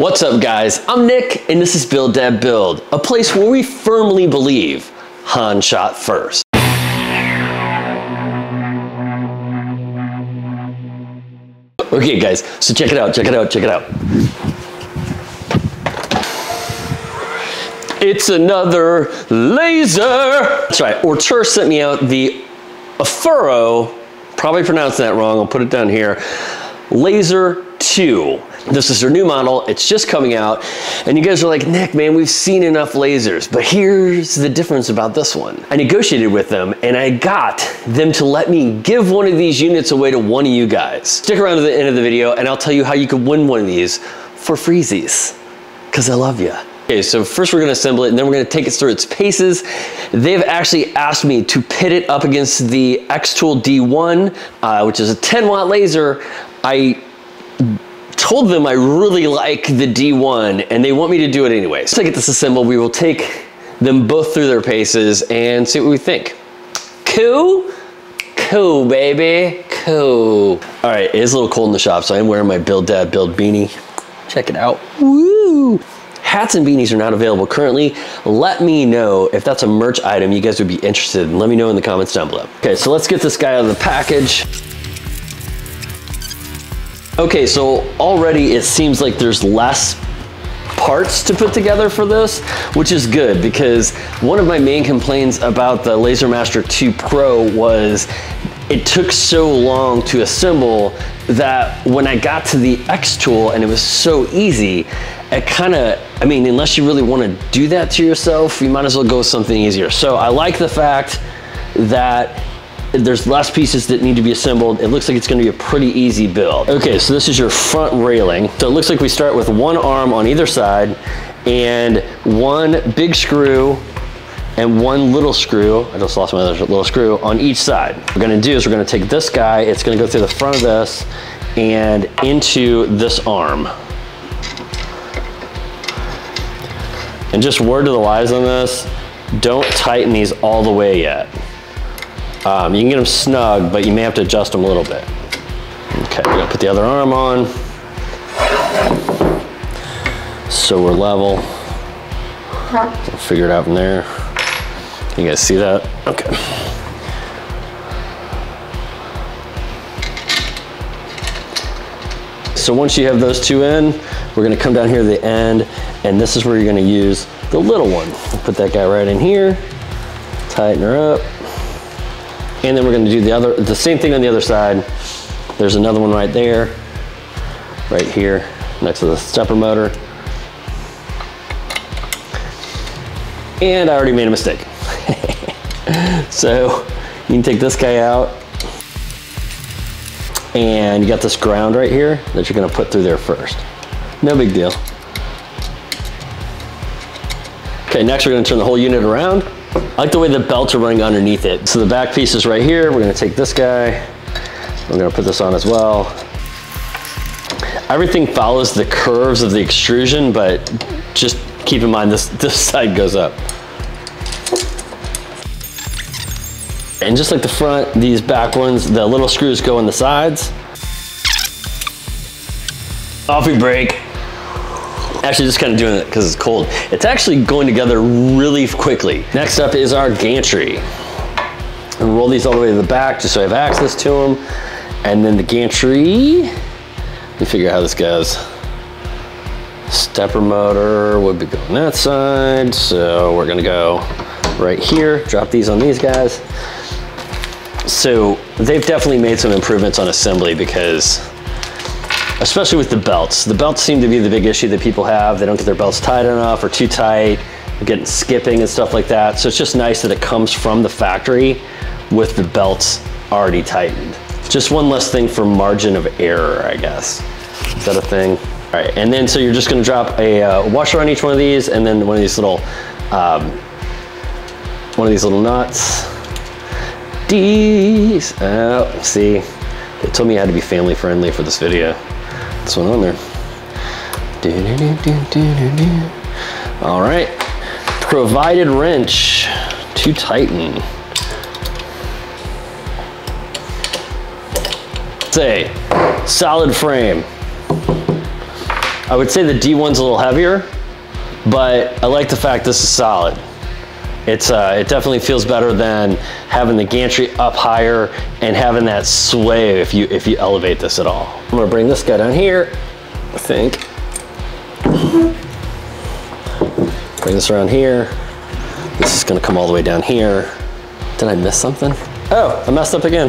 What's up guys? I'm Nick and this is Build Dad Build, a place where we firmly believe Han shot first. Okay guys, so check it out, check it out, check it out. It's another laser. That's right, Ortur sent me out the Aufero, probably pronouncing that wrong, I'll put it down here, Laser 2. This is their new model, it's just coming out, and you guys are like, Nick, man, we've seen enough lasers, but here's the difference about this one. I negotiated with them, and I got them to let me give one of these units away to one of you guys. Stick around to the end of the video, and I'll tell you how you can win one of these for freezies, because I love you. Okay, so first we're gonna assemble it and then we're gonna take it through its paces. They've actually asked me to pit it up against the Xtool D1, uh, which is a 10 watt laser. I told them I really like the D1 and they want me to do it anyway. So I get this assembled, we will take them both through their paces and see what we think. Cool? Cool, baby, cool. All right, it is a little cold in the shop, so I'm wearing my Build Dad Build beanie. Check it out, woo! Hats and beanies are not available currently. Let me know if that's a merch item you guys would be interested in. Let me know in the comments down below. Okay, so let's get this guy out of the package. Okay, so already it seems like there's less parts to put together for this, which is good because one of my main complaints about the LaserMaster 2 Pro was it took so long to assemble that when I got to the xTool and it was so easy, it kind of, I mean, unless you really want to do that to yourself, you might as well go with something easier. So I like the fact that there's less pieces that need to be assembled. It looks like it's gonna be a pretty easy build. Okay, so this is your front railing. So it looks like we start with one arm on either side and one big screw and one little screw, I just lost my other little screw, on each side. What we're gonna do is we're gonna take this guy, it's gonna go through the front of this and into this arm. And just word to the wise on this, don't tighten these all the way yet. Um, you can get them snug, but you may have to adjust them a little bit. Okay, we're gonna put the other arm on. So we're level. We'll figure it out from there. You guys see that? Okay. So once you have those two in, we're gonna come down here to the end, and this is where you're gonna use the little one. Put that guy right in here, tighten her up, and then we're gonna do the other, the same thing on the other side. There's another one right there, right here, next to the stepper motor. And I already made a mistake. so you can take this guy out and you got this ground right here that you're gonna put through there first. No big deal. Okay, next we're gonna turn the whole unit around. I like the way the belts are running underneath it. So the back piece is right here. We're gonna take this guy. We're gonna put this on as well. Everything follows the curves of the extrusion, but just keep in mind this, this side goes up. And just like the front, these back ones, the little screws go in the sides. Off we break. Actually just kind of doing it because it's cold. It's actually going together really quickly. Next up is our gantry. And roll these all the way to the back just so I have access to them. And then the gantry, let me figure out how this goes. Stepper motor would be going that side. So we're gonna go right here, drop these on these guys. So they've definitely made some improvements on assembly because, especially with the belts, the belts seem to be the big issue that people have. They don't get their belts tight enough or too tight, They're getting skipping and stuff like that. So it's just nice that it comes from the factory with the belts already tightened. Just one less thing for margin of error, I guess. Is that a thing? All right, and then so you're just gonna drop a uh, washer on each one of these and then one of these little, um, one of these little nuts. These out, see, they told me I had to be family friendly for this video. This one on there. All right, provided wrench to tighten. A solid frame. I would say the D1's a little heavier, but I like the fact this is solid. It's, uh, it definitely feels better than having the gantry up higher and having that sway if you, if you elevate this at all. I'm gonna bring this guy down here, I think. Bring this around here. This is gonna come all the way down here. Did I miss something? Oh, I messed up again.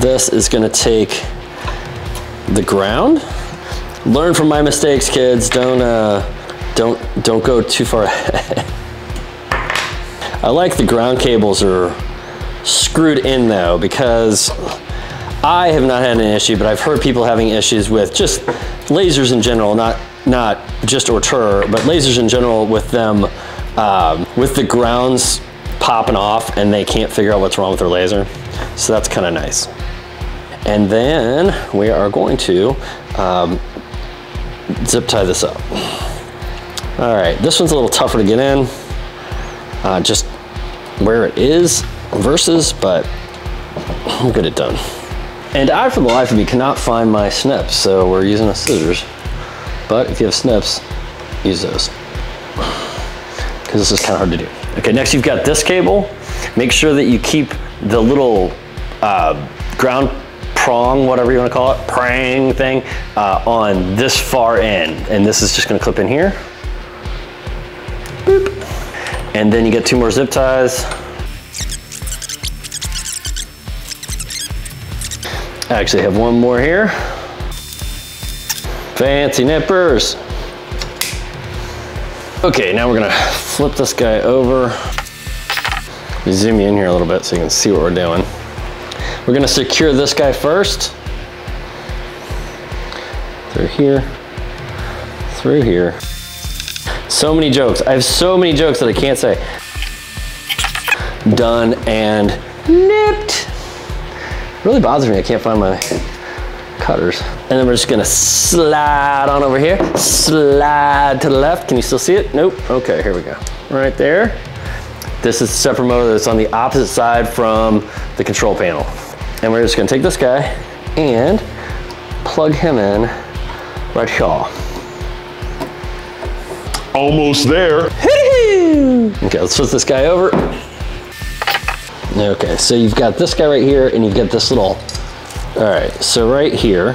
This is gonna take the ground. Learn from my mistakes, kids. Don't, uh, don't, don't go too far. I like the ground cables are screwed in though because I have not had an issue, but I've heard people having issues with just lasers in general, not not just Ortur, but lasers in general with them, um, with the grounds popping off and they can't figure out what's wrong with their laser. So that's kind of nice. And then we are going to um, zip tie this up. All right, this one's a little tougher to get in, uh, just where it is versus, but we'll get it done. And I, for the life of me, cannot find my snips, so we're using a scissors. But if you have snips, use those. Because this is kind of hard to do. Okay, next you've got this cable. Make sure that you keep the little uh, ground prong, whatever you want to call it, prang thing, uh, on this far end. And this is just going to clip in here. Boop. And then you get two more zip ties. I actually have one more here. Fancy nippers. Okay, now we're gonna flip this guy over. Zoom you in here a little bit so you can see what we're doing. We're gonna secure this guy first. Through here, through here. So many jokes. I have so many jokes that I can't say. Done and nipped. Really bothers me, I can't find my cutters. And then we're just gonna slide on over here, slide to the left. Can you still see it? Nope, okay, here we go. Right there. This is the stepper motor that's on the opposite side from the control panel. And we're just gonna take this guy and plug him in right here. Almost there. Okay, let's flip this guy over. Okay, so you've got this guy right here and you've got this little, all right, so right here,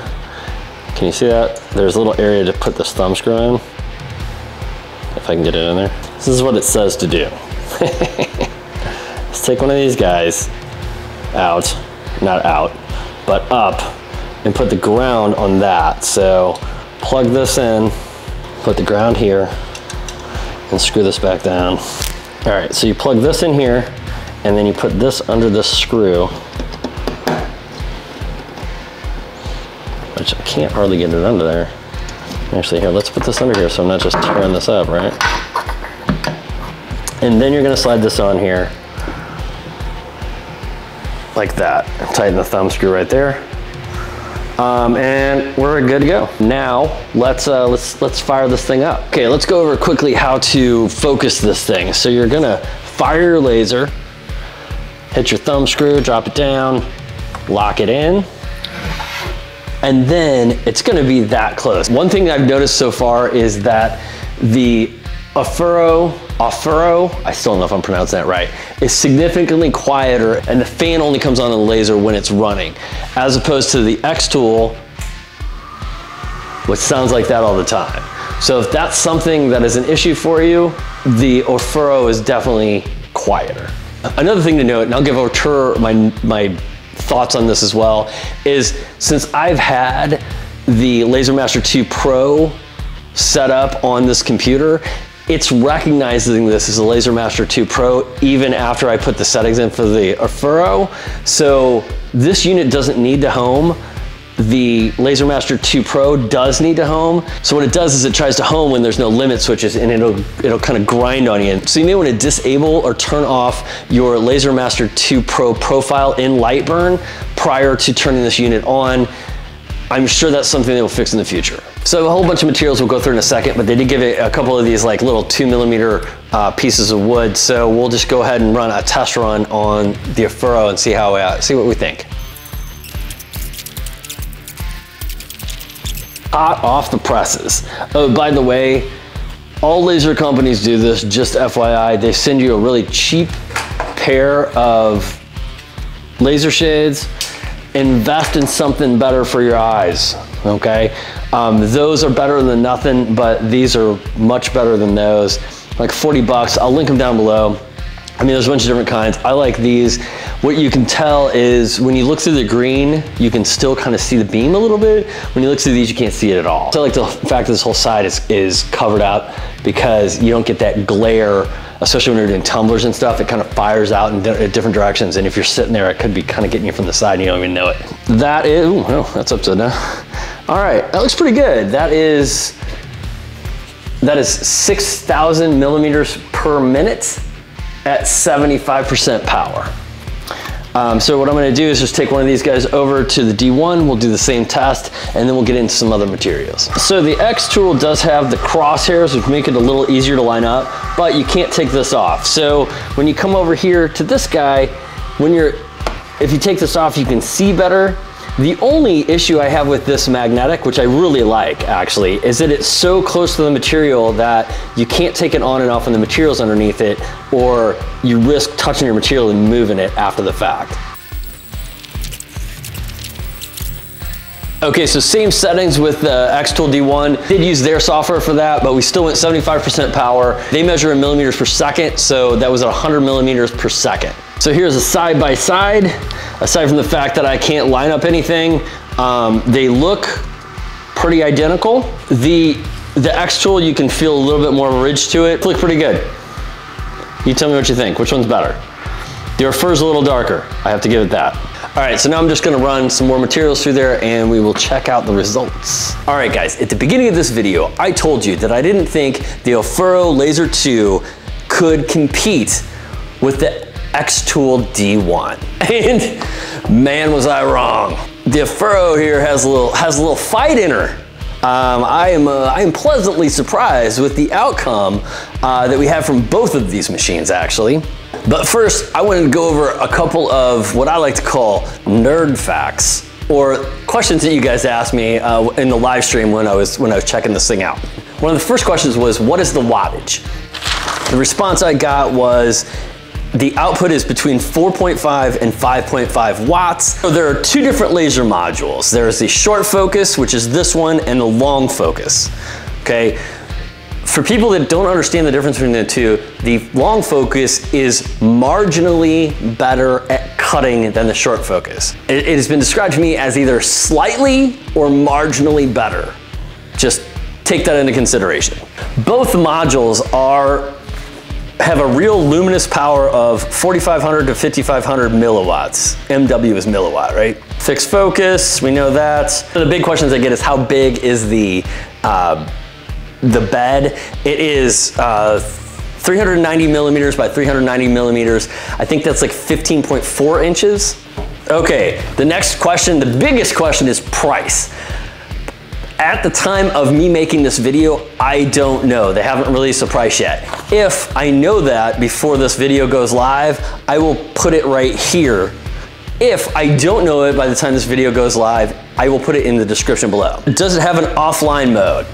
can you see that? There's a little area to put this thumb screw in. If I can get it in there. This is what it says to do. Let's take one of these guys out, not out, but up and put the ground on that. So plug this in, put the ground here and screw this back down. All right, so you plug this in here and then you put this under this screw, which I can't hardly get it under there. Actually, here, let's put this under here so I'm not just tearing this up, right? And then you're gonna slide this on here like that. Tighten the thumb screw right there. Um, and we're good to go. Now let's uh, let's let's fire this thing up. Okay, let's go over quickly how to focus this thing. So you're gonna fire your laser hit your thumb screw, drop it down, lock it in, and then it's gonna be that close. One thing I've noticed so far is that the Aufero, Aufero, I still don't know if I'm pronouncing that right, is significantly quieter and the fan only comes on the laser when it's running, as opposed to the Xtool, which sounds like that all the time. So if that's something that is an issue for you, the Aufero is definitely quieter. Another thing to note, and I'll give Ortur my, my thoughts on this as well, is since I've had the LaserMaster 2 Pro set up on this computer, it's recognizing this as a LaserMaster 2 Pro even after I put the settings in for the uh, Aufero. So this unit doesn't need to home, the LaserMaster 2 Pro does need to home. So what it does is it tries to home when there's no limit switches and it'll, it'll kind of grind on you. So you may want to disable or turn off your LaserMaster 2 Pro profile in LightBurn prior to turning this unit on. I'm sure that's something they'll fix in the future. So a whole bunch of materials we'll go through in a second, but they did give it a couple of these like little two millimeter uh, pieces of wood. So we'll just go ahead and run a test run on the Aufero and see how, uh, see what we think. hot off the presses. Oh, by the way, all laser companies do this, just FYI. They send you a really cheap pair of laser shades. Invest in something better for your eyes, okay? Um, those are better than nothing, but these are much better than those. Like 40 bucks, I'll link them down below. I mean, there's a bunch of different kinds. I like these. What you can tell is when you look through the green, you can still kind of see the beam a little bit. When you look through these, you can't see it at all. So I like the fact that this whole side is, is covered up because you don't get that glare, especially when you're doing tumblers and stuff, it kind of fires out in different directions. And if you're sitting there, it could be kind of getting you from the side and you don't even know it. That is, ooh, well, that's upside down. All right, that looks pretty good. That is, that is 6,000 millimeters per minute at 75% power. Um, so what I'm gonna do is just take one of these guys over to the D1, we'll do the same test, and then we'll get into some other materials. So the xTool does have the crosshairs, which make it a little easier to line up, but you can't take this off. So when you come over here to this guy, when you're, if you take this off, you can see better, the only issue I have with this magnetic, which I really like actually, is that it's so close to the material that you can't take it on and off when the material's underneath it, or you risk touching your material and moving it after the fact. Okay, so same settings with the Xtool D1. Did use their software for that, but we still went 75% power. They measure in millimeters per second, so that was at 100 millimeters per second. So here's a side by side. Aside from the fact that I can't line up anything, um, they look pretty identical. The, the xTool, you can feel a little bit more of a ridge to it. Look pretty good. You tell me what you think. Which one's better? The fur's a little darker. I have to give it that. All right, so now I'm just gonna run some more materials through there and we will check out the results. All right, guys, at the beginning of this video, I told you that I didn't think the Aufero Laser 2 could compete with the Xtool D1. And man, was I wrong. The Aufero here has a little, has a little fight in her. Um, I, am, uh, I am pleasantly surprised with the outcome uh, that we have from both of these machines actually. But first, I wanted to go over a couple of what I like to call nerd facts or questions that you guys asked me uh, in the live stream when I was when I was checking this thing out. One of the first questions was, what is the wattage? The response I got was, the output is between 4.5 and 5.5 watts. So there are two different laser modules. There's the short focus, which is this one, and the long focus, okay? For people that don't understand the difference between the two, the long focus is marginally better at cutting than the short focus. It has been described to me as either slightly or marginally better. Just take that into consideration. Both modules are have a real luminous power of 4,500 to 5,500 milliwatts. MW is milliwatt, right? Fixed focus, we know that. The big questions I get is how big is the, uh, the bed? It is uh, 390 millimeters by 390 millimeters. I think that's like 15.4 inches. Okay, the next question, the biggest question is price. At the time of me making this video, I don't know. They haven't released a price yet. If I know that before this video goes live, I will put it right here. If I don't know it by the time this video goes live, I will put it in the description below. Does it have an offline mode?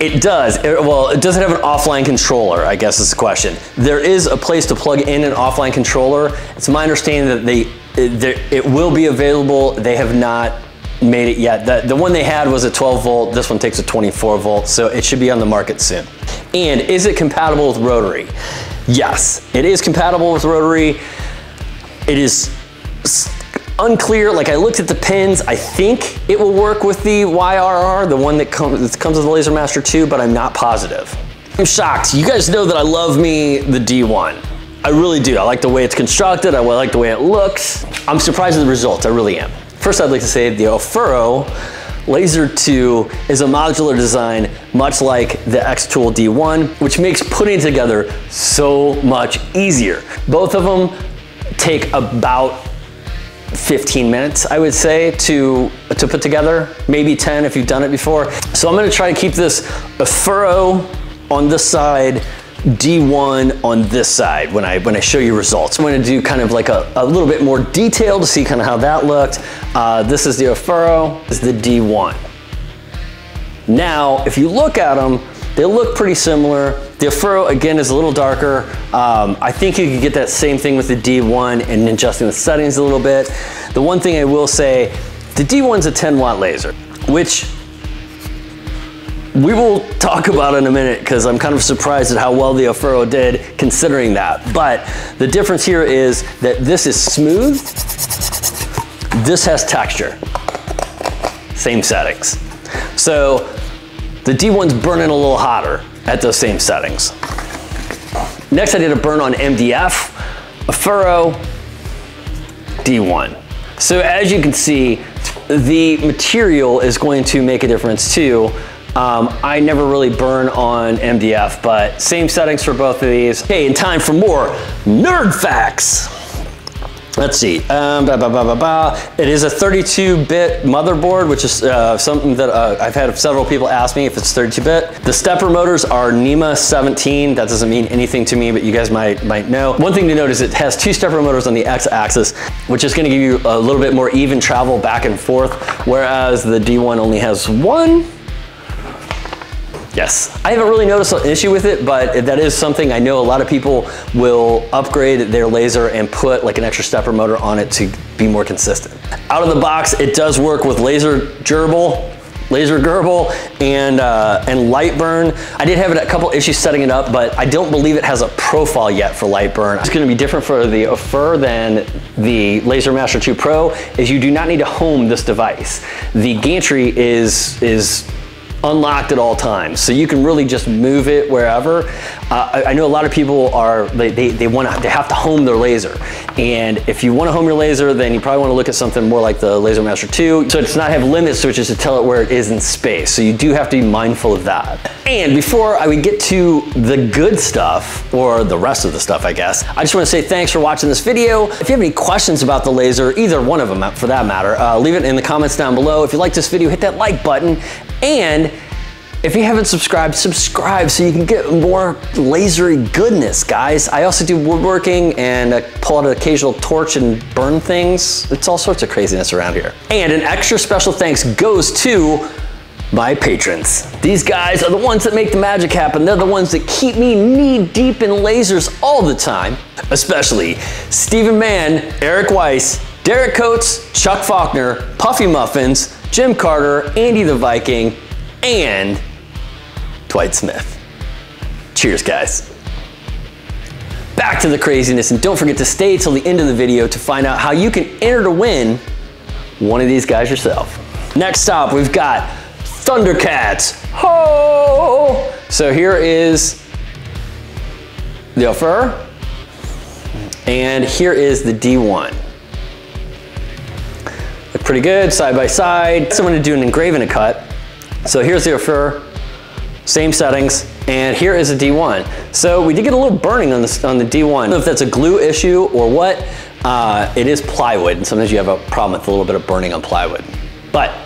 It does. It, well, it doesn't have an offline controller, I guess is the question. There is a place to plug in an offline controller. It's my understanding that they, it, it will be available. They have not made it yet. The, the one they had was a 12 volt, this one takes a 24 volt, so it should be on the market soon. And is it compatible with rotary? Yes, it is compatible with rotary. It is unclear, like I looked at the pins, I think it will work with the YRR, the one that comes, that comes with the Laser Master 2, but I'm not positive. I'm shocked. You guys know that I love me the D1. I really do. I like the way it's constructed. I like the way it looks. I'm surprised at the results. I really am. First, I'd like to say the Aufero Laser 2 is a modular design much like the Xtool D1, which makes putting together so much easier. Both of them take about 15 minutes, I would say, to, to put together, maybe 10 if you've done it before. So I'm gonna try to keep this Aufero on this side D1 on this side when I when I show you results. I'm gonna do kind of like a, a little bit more detail to see kind of how that looked. Uh, this is the Aufero, this is the D1. Now, if you look at them, they look pretty similar. The Aufero, again, is a little darker. Um, I think you could get that same thing with the D1 and adjusting the settings a little bit. The one thing I will say, the D1's a 10 watt laser, which we will talk about in a minute because I'm kind of surprised at how well the Aufero did considering that. But the difference here is that this is smooth, this has texture. Same settings. So the D1's burning a little hotter at those same settings. Next I did a burn on MDF, Aufero, D1. So as you can see, the material is going to make a difference too. Um, I never really burn on MDF, but same settings for both of these. Okay, in time for more nerd facts. Let's see, um, it is a 32-bit motherboard, which is uh, something that uh, I've had several people ask me if it's 32-bit. The stepper motors are NEMA 17. That doesn't mean anything to me, but you guys might, might know. One thing to note is it has two stepper motors on the x-axis, which is gonna give you a little bit more even travel back and forth, whereas the D1 only has one. Yes, I haven't really noticed an issue with it, but that is something I know a lot of people will upgrade their laser and put like an extra stepper motor on it to be more consistent. Out of the box, it does work with laser gerbil, LaserGRBL and uh, and LightBurn. I did have a couple issues setting it up, but I don't believe it has a profile yet for LightBurn. It's gonna be different for the Aufero than the Laser Master 2 Pro, is you do not need to home this device. The gantry is, is unlocked at all times. So you can really just move it wherever. Uh, I, I, know a lot of people are, they, they, they want to, they have to home their laser. And if you want to home your laser, then you probably want to look at something more like the Laser Master 2. So it does not have limit switches to tell it where it is in space. So you do have to be mindful of that. And before I would get to the good stuff, or the rest of the stuff, I guess, I just want to say thanks for watching this video. If you have any questions about the laser, either one of them for that matter, uh, leave it in the comments down below. If you like this video, hit that like button and if you haven't subscribed, subscribe so you can get more lasery goodness, guys. I also do woodworking and I pull out an occasional torch and burn things. It's all sorts of craziness around here. And an extra special thanks goes to my patrons. These guys are the ones that make the magic happen. They're the ones that keep me knee deep in lasers all the time, especially Stephen Mann, Eric Weiss, Derek Coates, Chuck Faulkner, Puffy Muffins, Jim Carter, Andy the Viking, and Dwight Smith. Cheers, guys. Back to the craziness, and don't forget to stay till the end of the video to find out how you can enter to win one of these guys yourself. Next up, we've got Thundercats. Ho! So here is the offer, and here is the D1. Pretty good, side by side. So I'm gonna do an engraving and a cut. So here's the offer, same settings, and here is a D1. So we did get a little burning on, this, on the D1. I don't know if that's a glue issue or what. Uh, it is plywood, and sometimes you have a problem with a little bit of burning on plywood. But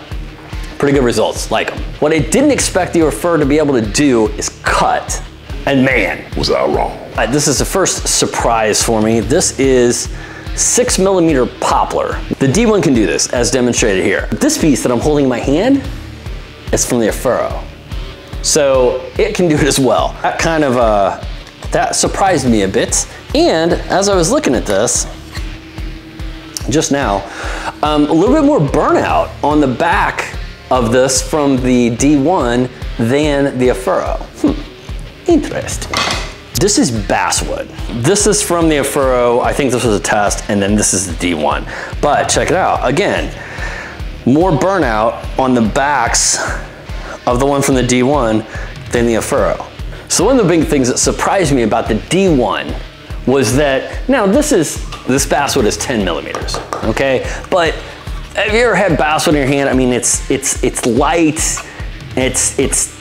pretty good results, like them. What I didn't expect the Refer to be able to do is cut. And man, was I wrong? Uh, this is the first surprise for me. This is six millimeter poplar. The D1 can do this, as demonstrated here. This piece that I'm holding in my hand is from the Aufero. So it can do it as well. That kind of, uh, that surprised me a bit. And as I was looking at this, just now, um, a little bit more burnout on the back of this from the D1 than the Aufero. Hmm, interesting. This is basswood. This is from the Aufero. I think this was a test, and then this is the D1. But check it out. Again, more burnout on the backs of the one from the D1 than the Aufero. So one of the big things that surprised me about the D1 was that, now this is, this basswood is 10 millimeters, okay? But have you ever had basswood in your hand? I mean, it's, it's, it's light, it's, it's,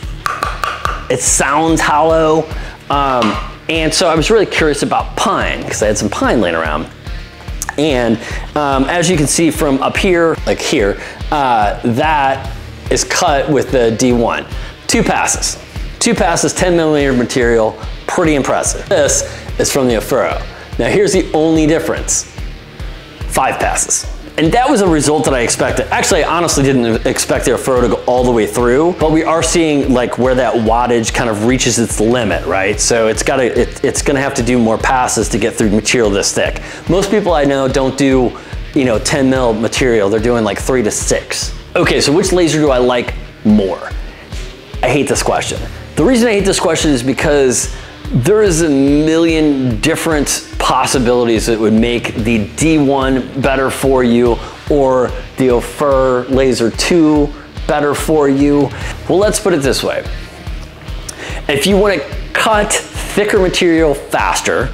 it sounds hollow. Um, and so I was really curious about pine because I had some pine laying around. And um, as you can see from up here, like here, uh, that is cut with the D1. Two passes. Two passes, 10 millimeter material, pretty impressive. This is from the Aufero. Now here's the only difference. Five passes. And that was a result that I expected. Actually, I honestly didn't expect the Aufero to go all the way through, but we are seeing like where that wattage kind of reaches its limit, right? So it's got to, it, it's gonna have to do more passes to get through material this thick. Most people I know don't do, you know, 10 mil material. They're doing like three to six. Okay, so which laser do I like more? I hate this question. The reason I hate this question is because there is a million different possibilities that would make the D1 better for you or the Aufero Laser 2 better for you. Well, let's put it this way. If you want to cut thicker material faster,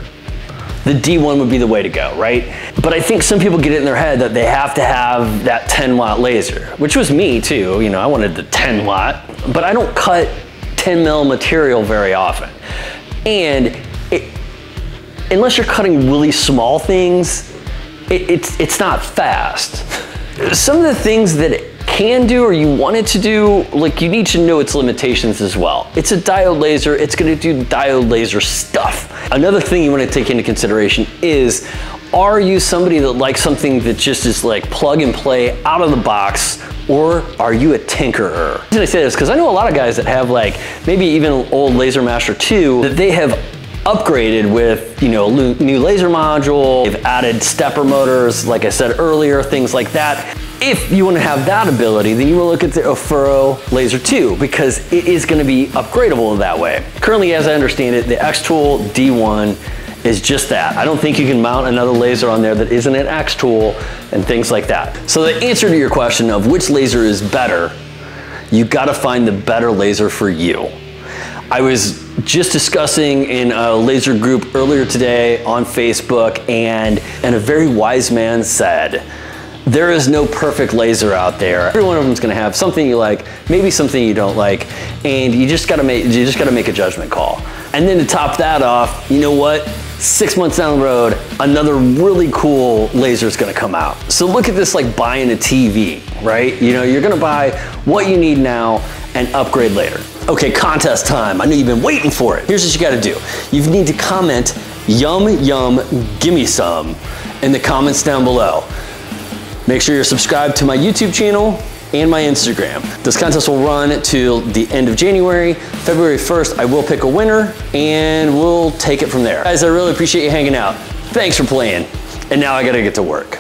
the D1 would be the way to go, right? But I think some people get it in their head that they have to have that 10 watt laser, which was me too. You know, I wanted the 10 watt, but I don't cut 10 mil material very often. And it, unless you're cutting really small things, it, it's, it's not fast. Some of the things that it can do or you want it to do, like you need to know its limitations as well. It's a diode laser, it's gonna do diode laser stuff. Another thing you wanna take into consideration is, are you somebody that likes something that just is like plug and play out of the box or are you a tinkerer? The reason I say this because I know a lot of guys that have like maybe even old Laser Master 2 that they have upgraded with, you know, a new laser module, they've added stepper motors, like I said earlier, things like that. If you want to have that ability, then you will look at the Aufero Laser 2 because it is going to be upgradable that way. Currently, as I understand it, the Xtool D1 is just that. I don't think you can mount another laser on there that isn't an Xtool and things like that. So the answer to your question of which laser is better, you gotta find the better laser for you. I was just discussing in a laser group earlier today on Facebook and, and a very wise man said, there is no perfect laser out there. Every one of them is gonna have something you like, maybe something you don't like, and you just gotta make, you just gotta make a judgment call. And then to top that off, you know what? Six months down the road, another really cool laser is gonna come out. So look at this like buying a TV, right? You know, you're gonna buy what you need now and upgrade later. Okay, contest time. I know you've been waiting for it. Here's what you gotta do. You need to comment, yum, yum, gimme some in the comments down below. Make sure you're subscribed to my YouTube channel and my Instagram. This contest will run till the end of January. February 1st, I will pick a winner and we'll take it from there. Guys, I really appreciate you hanging out. Thanks for playing. And now I gotta get to work.